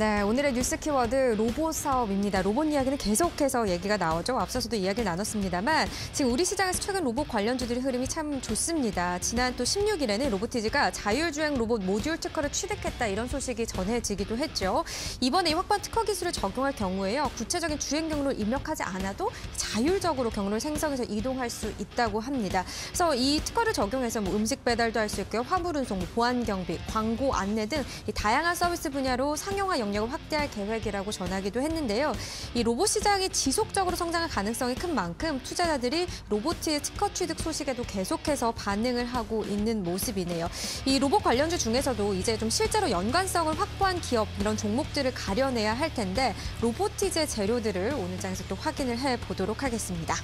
네, 오늘의 뉴스 키워드 로봇 사업입니다. 로봇 이야기는 계속해서 얘기가 나오죠. 앞서서도 이야기를 나눴습니다만 지금 우리 시장에서 최근 로봇 관련주들의 흐름이 참 좋습니다. 지난 또 16일에는 로보티즈가 자율주행 로봇 모듈 특허를 취득했다 이런 소식이 전해지기도 했죠. 이번에 이 확보한 특허 기술을 적용할 경우에요. 구체적인 주행 경로를 입력하지 않아도 자율적으로 경로를 생성해서 이동할 수 있다고 합니다. 그래서 이 특허를 적용해서 뭐 음식 배달도 할 수 있고요. 화물 운송, 뭐 보안 경비, 광고 안내 등 다양한 서비스 분야로 상용화 영 역을 확대할 계획이라고 전하기도 했는데요. 이 로봇 시장이 지속적으로 성장할 가능성이 큰 만큼 투자자들이 로보트의 특허 취득 소식에도 계속해서 반응을 하고 있는 모습이네요. 이 로봇 관련주 중에서도 이제 좀 실제로 연관성을 확보한 기업 이런 종목들을 가려내야 할 텐데 로보티제 재료들을 오늘 장에서 또 확인을 해 보도록 하겠습니다.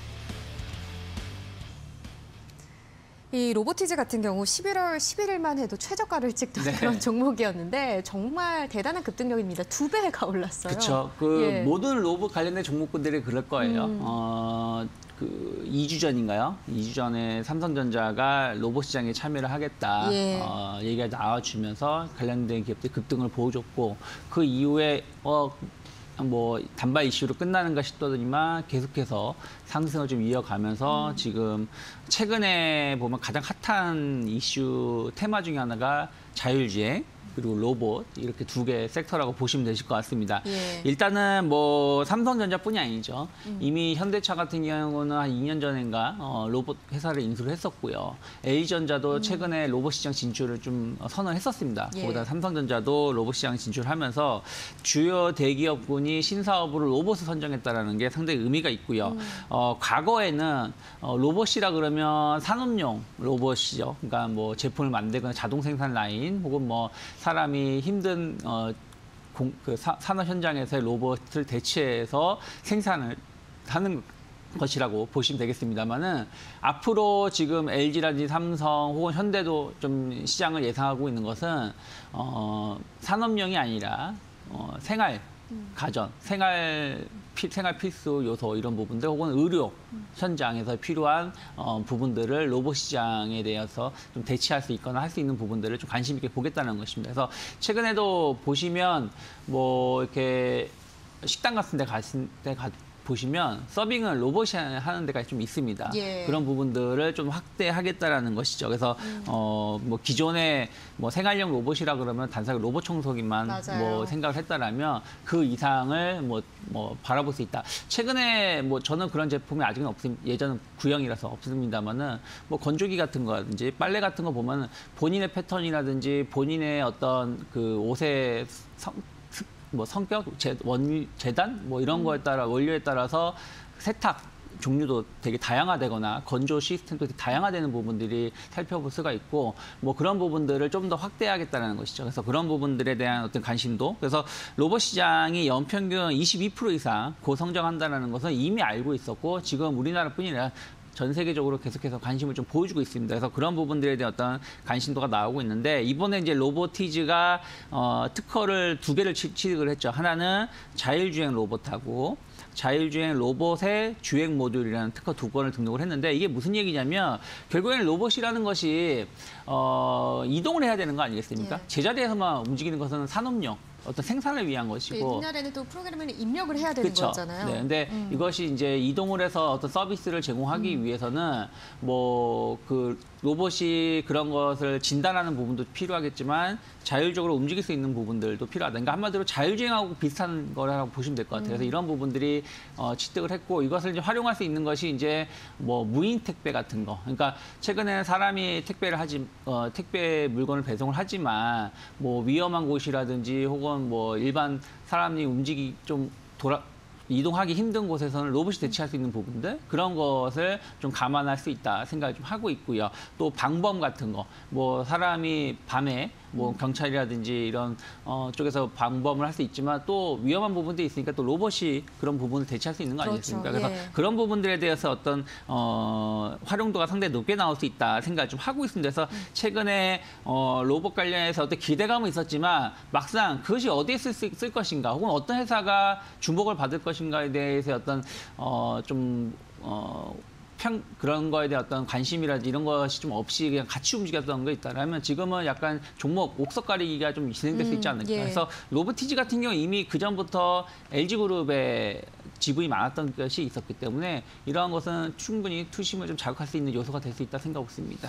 이 로보티즈 같은 경우 11월 11일만 해도 최저가를 찍던 네. 그런 종목이었는데 정말 대단한 급등력입니다. 두 배가 올랐어요. 그렇죠. 그 예. 모든 로봇 관련된 종목군들이 그럴 거예요. 음. 어, 그 2주 전인가요? 2주 전에 삼성전자가 로봇 시장에 참여를 하겠다 예. 어, 얘기가 나와주면서 관련된 기업들이 급등을 보여줬고 그 이후에 어, 뭐 단발 이슈로 끝나는가 싶더니만 계속해서 상승을 좀 이어가면서 음. 지금 최근에 보면 가장 핫한 이슈 테마 중에 하나가 자율주행 그리고 로봇 이렇게 두 개 섹터라고 보시면 되실 것 같습니다. 예. 일단은 뭐 삼성전자뿐이 아니죠. 음. 이미 현대차 같은 경우는 한 2년 전인가 어, 로봇 회사를 인수를 했었고요. A전자도 음. 최근에 로봇 시장 진출을 좀 선언했었습니다. 예. 거기다 삼성전자도 로봇 시장 진출하면서 주요 대기업군이 신사업으로 로봇을 선정했다라는 게 상당히 의미가 있고요. 음. 어, 과거에는 어, 로봇이라 그러면 산업용 로봇이죠. 그러니까 뭐 제품을 만들거나 자동 생산 라인 혹은 뭐 사람이 힘든 어, 공, 그 사, 산업 현장에서의 로봇을 대체해서 생산을 하는 것이라고 보시면 되겠습니다만은 앞으로 지금 LG라든지 삼성 혹은 현대도 좀 시장을 예상하고 있는 것은 어, 산업용이 아니라 어, 생활 가전, 생활 피, 생활 필수 요소 이런 부분들 혹은 의료 현장에서 필요한 어, 부분들을 로봇 시장에 대해서 좀 대체할 수 있거나 할 수 있는 부분들을 좀 관심 있게 보겠다는 것입니다. 그래서 최근에도 보시면 뭐 이렇게 식당 같은 데 가신 때 가, 보시면 서빙을 로봇이 하는 데가 좀 있습니다. 예. 그런 부분들을 좀 확대하겠다라는 것이죠. 그래서 음. 어뭐 기존에 뭐 생활용 로봇이라 그러면 단순하게 로봇 청소기만 맞아요. 뭐 생각을 했다라면 그 이상을 뭐뭐 뭐 바라볼 수 있다. 최근에 뭐 저는 그런 제품이 아직은 없습니다. 예전은 구형이라서 없습니다만은 뭐 건조기 같은 거라든지 빨래 같은 거 보면 본인의 패턴이라든지 본인의 어떤 그 옷의 성, 뭐 성격, 재, 원, 재단 뭐 이런 거에 따라 원료에 따라서 세탁 종류도 되게 다양화되거나 건조 시스템도 되게 다양화되는 부분들이 살펴볼 수가 있고 뭐 그런 부분들을 좀 더 확대하겠다는 것이죠. 그래서 그런 부분들에 대한 어떤 관심도 그래서 로봇 시장이 연평균 22% 이상 고성장한다는 것은 이미 알고 있었고 지금 우리나라뿐이 아니라 전 세계적으로 계속해서 관심을 좀 보여주고 있습니다. 그래서 그런 부분들에 대한 어떤 관심도가 나오고 있는데 이번에 이제 로보티즈가 어, 특허를 두 개를 취득을 했죠. 하나는 자율주행 로봇하고 자율주행 로봇의 주행 모듈이라는 특허 두 건을 등록을 했는데 이게 무슨 얘기냐면 결국에는 로봇이라는 것이 어, 이동을 해야 되는 거 아니겠습니까? 네. 제자리에서만 움직이는 것은 산업용. 어떤 생산을 위한 것이고 옛날에는 또 프로그램을 입력을 해야 되는 그쵸? 거잖아요. 네, 근데 음. 이것이 이제 이동을 해서 어떤 서비스를 제공하기 음. 위해서는 뭐 그 로봇이 그런 것을 진단하는 부분도 필요하겠지만 자율적으로 움직일 수 있는 부분들도 필요하다. 그러니까 한마디로 자율주행하고 비슷한 거라고 보시면 될 것 같아요. 그래서 음. 이런 부분들이 어, 취득을 했고 이것을 이제 활용할 수 있는 것이 이제 뭐 무인 택배 같은 거. 그러니까 최근에 사람이 택배를 하지 어, 택배 물건을 배송을 하지만 뭐 위험한 곳이라든지 혹은 혹은 뭐 일반 사람이 움직이 좀 돌아 이동하기 힘든 곳에서는 로봇이 대체할 수 있는 부분들 그런 것을 좀 감안할 수 있다 생각을 좀 하고 있고요. 또 방범 같은 거, 뭐 사람이 밤에 뭐 경찰이라든지 이런 어, 쪽에서 방범을 할 수 있지만 또 위험한 부분도 있으니까 또 로봇이 그런 부분을 대체할 수 있는 거 그렇죠. 아니겠습니까? 그래서 예. 그런 부분들에 대해서 어떤 어, 활용도가 상당히 높게 나올 수 있다 생각을 좀 하고 있습니다. 그래서 음. 최근에 어, 로봇 관련해서 어떤 기대감은 있었지만 막상 그것이 어디에 쓸, 쓸 것인가 혹은 어떤 회사가 주목을 받을 것인가에 대해서 어떤 어, 좀 어, 평 그런 거에 대한 어떤 관심이라든지 이런 것이 좀 없이 그냥 같이 움직였던 거 있다라면 지금은 약간 종목 옥석 가리기가 좀 진행될 수 있지 음, 않을까. 예. 그래서 로보티지 같은 경우 이미 그 전부터 LG 그룹의 지분이 많았던 것이 있었기 때문에 이러한 것은 충분히 투심을 좀 자극할 수 있는 요소가 될 수 있다 생각하고 있습니다.